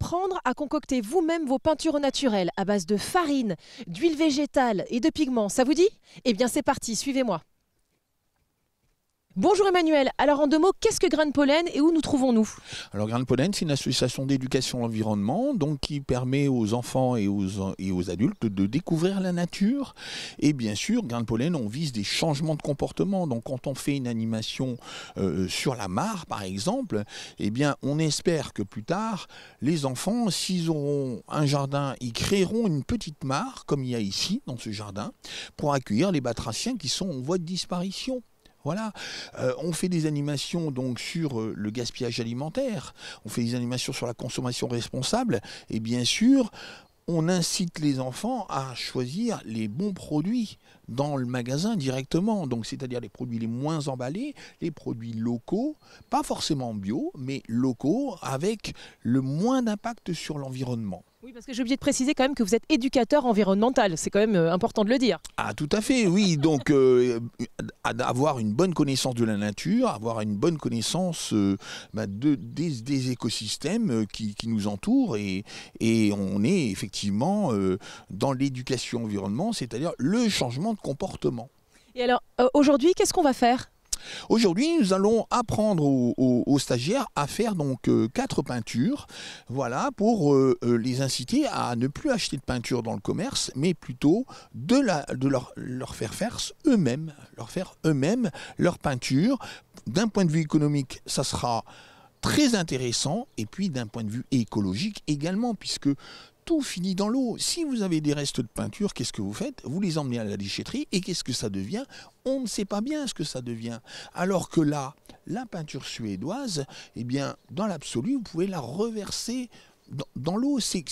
apprendre à concocter vous-même vos peintures naturelles à base de farine, d'huile végétale et de pigments. Ça vous dit? Eh bien c'est parti, suivez-moi. Bonjour Emmanuel, alors en deux mots, qu'est-ce que Grain de Pollen et où nous trouvons-nous Alors Grain de Pollen, c'est une association d'éducation à l'environnement donc qui permet aux enfants et aux, et aux adultes de découvrir la nature. Et bien sûr, Grain de Pollen, on vise des changements de comportement. Donc quand on fait une animation euh, sur la mare, par exemple, eh bien on espère que plus tard, les enfants, s'ils auront un jardin, ils créeront une petite mare, comme il y a ici, dans ce jardin, pour accueillir les batraciens qui sont en voie de disparition. Voilà. Euh, on fait des animations donc sur euh, le gaspillage alimentaire, on fait des animations sur la consommation responsable, et bien sûr, on incite les enfants à choisir les bons produits dans le magasin directement. Donc, c'est-à-dire les produits les moins emballés, les produits locaux, pas forcément bio, mais locaux, avec le moins d'impact sur l'environnement. Oui, parce que j'ai oublié de préciser quand même que vous êtes éducateur environnemental. C'est quand même euh, important de le dire. Ah, tout à fait, oui. Donc, euh, avoir une bonne connaissance de la nature, avoir une bonne connaissance euh, bah, de, des, écosystèmes qui, nous entourent. Et, et, on est effectivement dans l'éducation environnement, c'est-à-dire le changement de comportement. Et alors, aujourd'hui, qu'est-ce qu'on va faire? Aujourd'hui, nous allons apprendre aux, stagiaires à faire donc euh, quatre peintures, voilà, pour euh, euh, les inciter à ne plus acheter de peinture dans le commerce, mais plutôt de, leur faire faire eux-mêmes, leur faire eux-mêmes leur peinture. D'un point de vue économique, ça sera très intéressant et puis d'un point de vue écologique également puisque tout finit dans l'eau. Si vous avez des restes de peinture, qu'est-ce que vous faites? Vous les emmenez à la déchetterie et qu'est-ce que ça devient? On ne sait pas bien ce que ça devient. Alors que là, la peinture suédoise, eh bien, dans l'absolu, vous pouvez la reverser dans, l'eau, c'est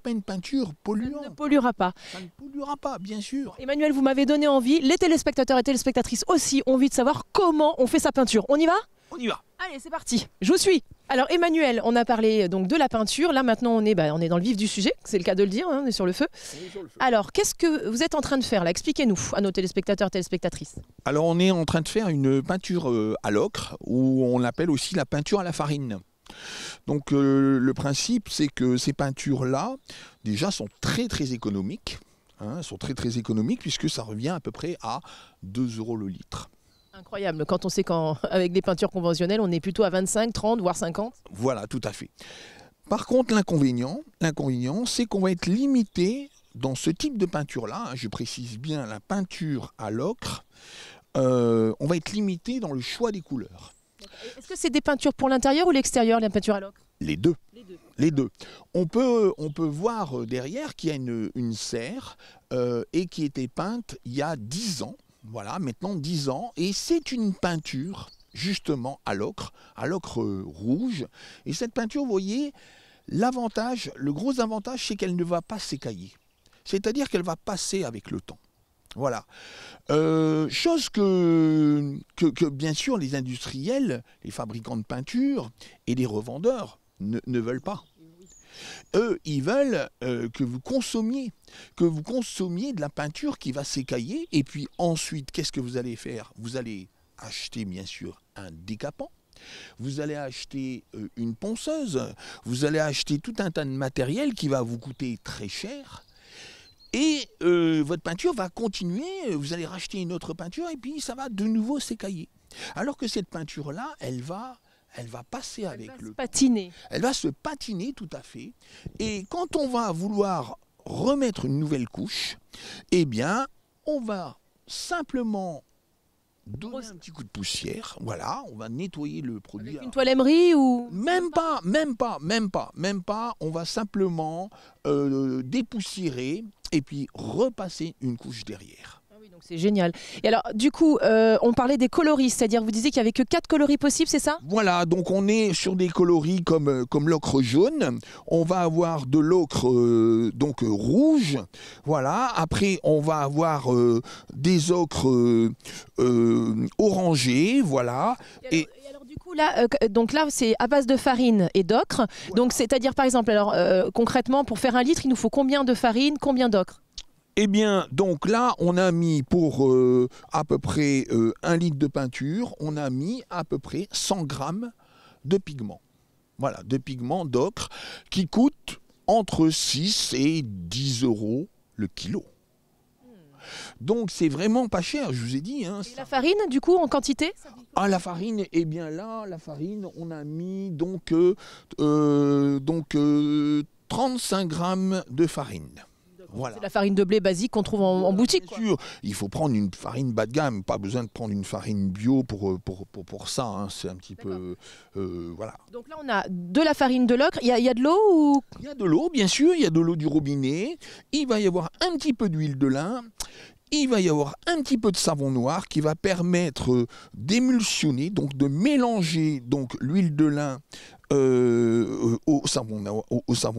pas une peinture polluante. Ça ne polluera pas. Ça ne polluera pas, bien sûr. Emmanuel, vous m'avez donné envie. Les téléspectateurs et téléspectatrices aussi ont envie de savoir comment on fait sa peinture. On y va? On y va. Allez, c'est parti. Je vous suis. Alors Emmanuel, on a parlé donc de la peinture. Là maintenant, on est, bah, on est dans le vif du sujet. C'est le cas de le dire. Hein, on est sur le feu. Alors, qu'est-ce que vous êtes en train de faire là? Expliquez-nous à nos téléspectateurs et téléspectatrices. Alors, on est en train de faire une peinture euh, à l'ocre, ou on l'appelle aussi la peinture à la farine. Donc, euh, le principe, c'est que ces peintures-là, déjà, sont très très économiques. Hein, sont très très économiques puisque ça revient à peu près à 2 euros le litre. Incroyable, quand on sait qu'avec des peintures conventionnelles, on est plutôt à 25, 30, voire 50. Voilà, tout à fait. Par contre, l'inconvénient, l'inconvénient, c'est qu'on va être limité dans ce type de peinture-là, hein, je précise bien la peinture à l'ocre, euh, on va être limité dans le choix des couleurs. Est-ce que c'est des peintures pour l'intérieur ou l'extérieur, la peinture à l'ocre? Les deux. Les deux. On peut, on peut voir derrière qu'il y a une, serre euh, et qui était peinte il y a 10 ans voilà, maintenant 10 ans, et c'est une peinture justement à l'ocre, à l'ocre rouge. Et cette peinture, vous voyez, l'avantage, le gros avantage, c'est qu'elle ne va pas s'écailler. C'est-à-dire qu'elle va passer avec le temps. Voilà. Euh, chose que, que, bien sûr, les industriels, les fabricants de peinture et les revendeurs ne veulent pas. Eux, ils veulent euh, que vous consommiez, que vous consommiez de la peinture qui va s'écailler. Et puis ensuite, qu'est-ce que vous allez faire? Vous allez acheter bien sûr un décapant. Vous allez acheter euh, une ponceuse, vous allez acheter tout un tas de matériel qui va vous coûter très cher. Et euh, votre peinture va continuer, vous allez racheter une autre peinture et puis ça va de nouveau s'écailler. Alors que cette peinture-là, elle va elle va passer avec le patiner. Elle va se patiner tout à fait. Et quand on va vouloir remettre une nouvelle couche, eh bien, on va simplement donner un petit coup de poussière, voilà, on va nettoyer le produit. Avec une toile émerie ou Même pas, même pas, même pas, même pas. On va simplement euh, dépoussiérer et puis repasser une couche derrière c'est génial. Et alors, du coup, euh, on parlait des coloris, c'est-à-dire vous disiez qu'il n'y avait que quatre coloris possibles, c'est ça? Voilà, donc on est sur des coloris comme, euh, comme l'ocre jaune. On va avoir de l'ocre euh, donc rouge. Voilà. Après, on va avoir des ocres orangés. Voilà. Et, alors, du coup, là, donc là, c'est à base de farine et d'ocre. Donc, c'est-à-dire, par exemple, alors concrètement, pour faire un litre, il nous faut combien de farine, combien d'ocre? Eh bien, donc là, on a mis pour euh, à peu près euh, un litre de peinture, on a mis à peu près 100 grammes de pigment. Voilà, de pigments d'ocre qui coûtent entre 6 et 10 euros le kilo. Donc c'est vraiment pas cher, je vous ai dit. Hein, Et la farine, du coup, en quantité? Ah, la farine, eh bien là, la farine, on a mis donc, euh, donc 35 grammes de farine. Voilà. C'est la farine de blé basique qu'on trouve en, en boutique. Bien sûr, il faut prendre une farine bas de gamme, pas besoin de prendre une farine bio pour, pour, pour, pour ça. hein, C'est un petit peu. euh, voilà. Donc là, on a de la farine, de l'ocre. Il y, y a de l'eau ou? Il y a de l'eau, bien sûr, il y a de l'eau du robinet. Il va y avoir un petit peu d'huile de lin. Il va y avoir un petit peu de savon noir qui va permettre euh, d'émulsionner, donc de mélanger donc l'huile de lin euh, au, savon,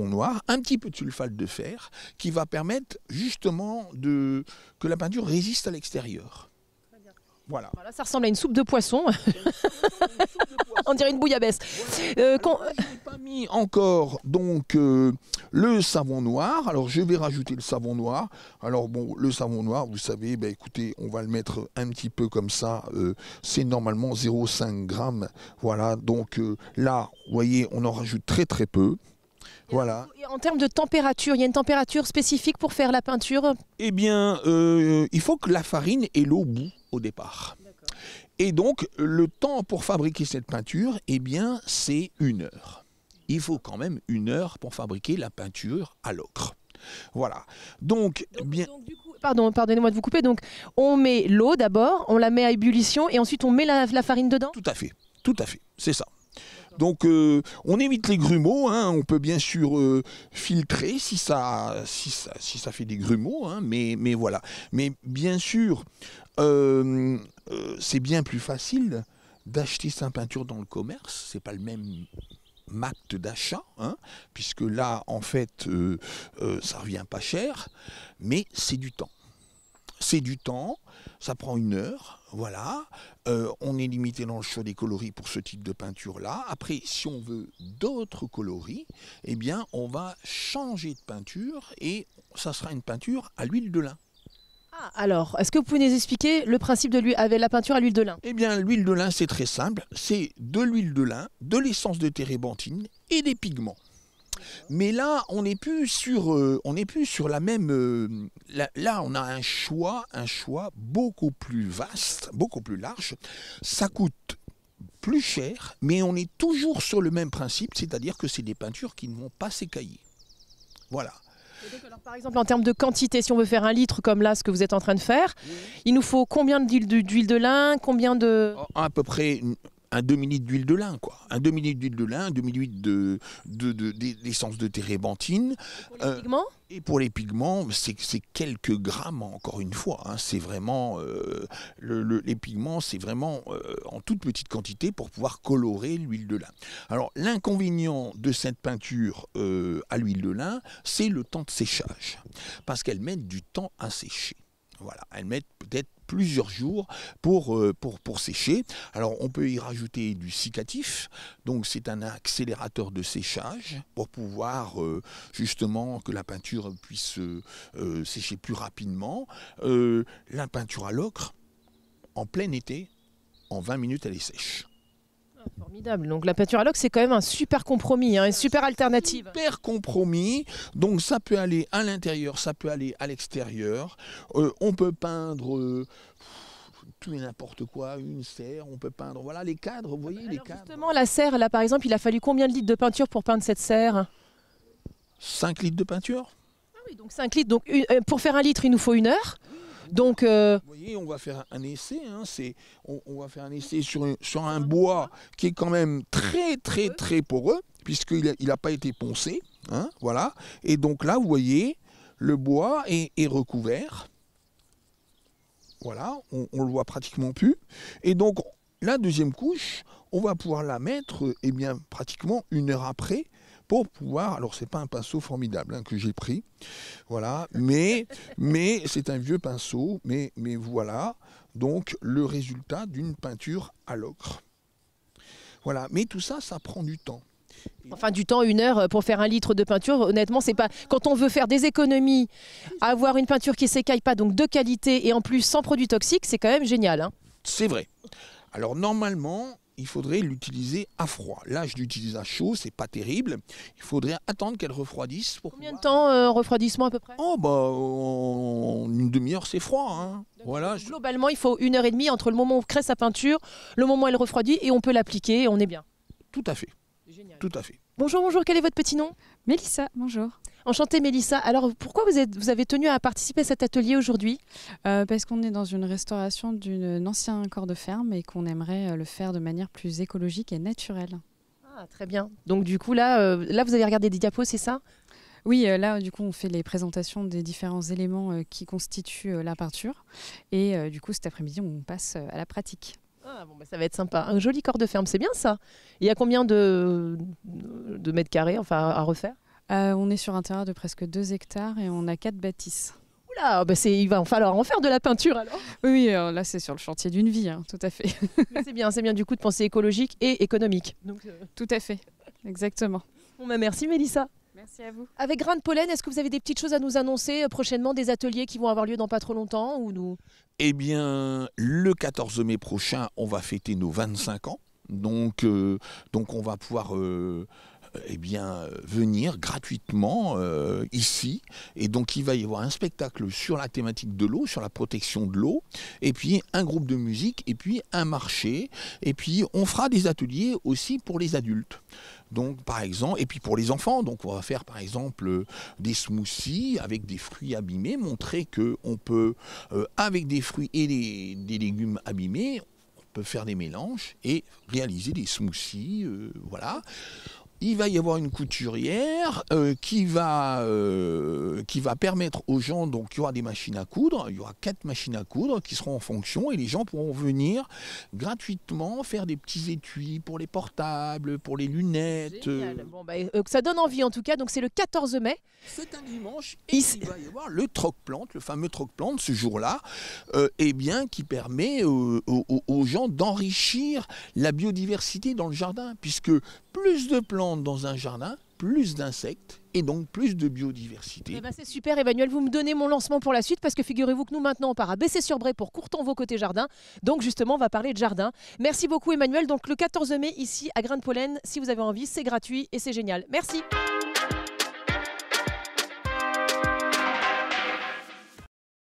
noir, un petit peu de sulfate de fer qui va permettre justement de, que la peinture résiste à l'extérieur. Voilà. Voilà, ça ressemble à une soupe de poisson. On dirait une bouillabaisse. Euh, qu'on- Je n'ai pas mis encore donc euh, le savon noir. Alors je vais rajouter le savon noir. Alors bon, le savon noir, vous savez, ben, écoutez, on va le mettre un petit peu comme ça. euh, c'est normalement 0,5 grammes. Voilà, donc euh, là, vous voyez, on en rajoute très très peu. Voilà. Et en termes de température, il y a une température spécifique pour faire la peinture? Eh bien, euh, il faut que la farine ait l'eau au bout au départ. Et donc, le temps pour fabriquer cette peinture, eh bien, c'est une heure. Il faut quand même une heure pour fabriquer la peinture à l'ocre. Voilà. Donc, Donc- bien, donc, du coup- Pardon, pardonnez-moi de vous couper. Donc, on met l'eau d'abord, on la met à ébullition et ensuite on met la, la farine dedans? tout à fait, tout à fait, c'est ça. Donc, euh, on évite les grumeaux. hein. On peut bien sûr euh, filtrer si ça, si ça, si ça fait des grumeaux, hein, mais, voilà. Mais bien sûr, euh, c'est bien plus facile d'acheter sa peinture dans le commerce. C'est pas le même acte d'achat, hein, puisque là, en fait, ça revient pas cher, mais c'est du temps. C'est du temps, ça prend une heure, voilà. Euh, on est limité dans le choix des coloris pour ce type de peinture-là. Après, si on veut d'autres coloris, eh bien, on va changer de peinture et ça sera une peinture à l'huile de lin. Ah, alors, est-ce que vous pouvez nous expliquer le principe de l'huile avec la peinture à l'huile de lin? Eh bien, l'huile de lin, c'est très simple. C'est de l'huile de lin, de l'essence de térébenthine et des pigments. Mais là, on n'est plus sur, euh, on n'est plus sur la même. euh, là, là, on a un choix, un choix beaucoup plus vaste, beaucoup plus large. Ça coûte plus cher, mais on est toujours sur le même principe, c'est-à-dire que c'est des peintures qui ne vont pas s'écailler. Voilà. Et donc, alors, Par exemple, en termes de quantité, si on veut faire un litre comme là, ce que vous êtes en train de faire, il nous faut combien d'huile de, d'huile de lin Combien de... à peu près un demi-litre d'huile de lin, quoi. Un demi-litre d'huile de lin, un demi-litre de, de, de- d'essence de térébenthine. Pour les Euh, pigments? Et pour les pigments, c'est, quelques grammes, encore une fois. hein. C'est vraiment. euh, le- le- les pigments, c'est vraiment euh, en toute petite quantité pour pouvoir colorer l'huile de lin. Alors, l'inconvénient de cette peinture à l'huile de lin, c'est le temps de séchage. Parce qu'elles mettent du temps à sécher. Voilà, elles mettent peut-être plusieurs jours pour, euh, pour, pour sécher. Alors on peut y rajouter du cicatif, donc c'est un accélérateur de séchage pour pouvoir euh, justement que la peinture puisse euh, sécher plus rapidement. La peinture à l'ocre, en plein été, en 20 minutes elle est sèche. Formidable. Donc la peinture à l'ox, c'est quand même un super compromis, hein, une super alternative. Super compromis, donc ça peut aller à l'intérieur, ça peut aller à l'extérieur. Euh, on peut peindre euh, tout et n'importe quoi, une serre, on peut peindre, voilà les cadres, vous voyez les cadres. justement, la serre, là par exemple, il a fallu combien de litres de peinture pour peindre cette serre? 5 litres de peinture? Ah oui, donc 5 litres. Donc une- euh, pour faire un litre, il nous faut une heure. Donc euh, Vous voyez, on va faire un essai, hein, on, va faire un essai sur, un- bois qui est quand même très très très poreux, puisqu'il n'a il a pas été poncé. hein, voilà. Et donc là, vous voyez, le bois est, recouvert. Voilà, on, on le voit pratiquement plus. Et donc, la deuxième couche, on va pouvoir la mettre eh bien, pratiquement une heure après pour pouvoir. Alors, c'est pas un pinceau formidable hein, que j'ai pris, voilà, mais, mais c'est un vieux pinceau, mais, mais voilà donc le résultat d'une peinture à l'ocre. Voilà, mais tout ça, ça prend du temps. enfin du temps, une heure pour faire un litre de peinture. Honnêtement, c'est pas quand on veut faire des économies, avoir une peinture qui s'écaille pas, donc de qualité et en plus sans produits toxiques, c'est quand même génial. hein. C'est vrai. Alors normalement, il faudrait l'utiliser à froid. Là, je l'utilise à chaud, c'est pas terrible. Il faudrait attendre qu'elle refroidisse. Pour Combien de temps euh, refroidissement à peu près? Oh, bah, en une demi-heure, c'est froid. Hein. Voilà. je- Globalement, il faut une heure et demie entre le moment où on crée sa peinture, le moment où elle refroidit et on peut l'appliquer et on est bien. Tout à fait, Génial. tout à fait. Bonjour, bonjour, quel est votre petit nom? Mélissa, bonjour. Enchantée Mélissa. Alors pourquoi vous, êtes, vous avez tenu à participer à cet atelier aujourd'hui? Euh, parce qu'on est dans une restauration d'un ancien corps de ferme et qu'on aimerait euh, le faire de manière plus écologique et naturelle. Ah, très bien. Donc du coup là, euh, là vous avez regardé des diapos, c'est ça? Oui, là, du coup, on fait les présentations des différents éléments qui constituent la peinture. Et du coup, cet après-midi, on passe à la pratique. Ah, bon, bah, ça va être sympa. Un joli corps de ferme, c'est bien ça. Il y a combien de, de mètres carrés enfin, à refaire? Euh, on est sur un terrain de presque 2 hectares et on a 4 bâtisses. Oula, bah il va en falloir en faire de la peinture alors. Oui, alors là, c'est sur le chantier d'une vie, hein, tout à fait. C'est bien, c'est bien du coup de penser écologique et économique. Donc, euh, tout à fait, exactement. bon, bah, merci Mélissa. Merci à vous. Avec Grain de Pollen, est-ce que vous avez des petites choses à nous annoncer euh, prochainement, des ateliers qui vont avoir lieu dans pas trop longtemps ou nous... Eh bien, le 14 mai prochain, on va fêter nos 25 ans. Donc, euh, donc on va pouvoir euh, eh bien, euh, venir gratuitement euh, ici. Et donc, il va y avoir un spectacle sur la thématique de l'eau, sur la protection de l'eau, et puis un groupe de musique, et puis un marché. Et puis, on fera des ateliers aussi pour les adultes. Donc, par exemple, et puis pour les enfants, donc on va faire par exemple euh, des smoothies avec des fruits abîmés, montrer que on peut, avec des fruits et des, légumes abîmés, on peut faire des mélanges et réaliser des smoothies, voilà. Il va y avoir une couturière euh, qui, va, euh, qui va permettre aux gens, donc il y aura des machines à coudre, il y aura quatre machines à coudre qui seront en fonction et les gens pourront venir gratuitement faire des petits étuis pour les portables, pour les lunettes. Euh, Bon, bah, euh, ça donne envie en tout cas. Donc c'est le 14 mai. c'est un dimanche et il va y avoir le troc-plante, le fameux troc-plante ce jour-là, eh bien, qui permet aux, aux- aux gens d'enrichir la biodiversité dans le jardin, puisque plus de plantes dans un jardin, plus d'insectes et donc plus de biodiversité. Eh ben, c'est super Emmanuel, vous me donnez mon lancement pour la suite parce que figurez-vous que nous maintenant on part à Bessé-sur-Bray pour Courton-Vaux côté jardin. Donc justement on va parler de jardin. Merci beaucoup Emmanuel. Donc le 14 mai ici à Grain de Pollen, si vous avez envie, c'est gratuit et c'est génial. Merci.